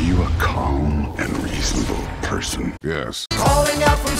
Are you a calm and reasonable person? Yes. Calling out from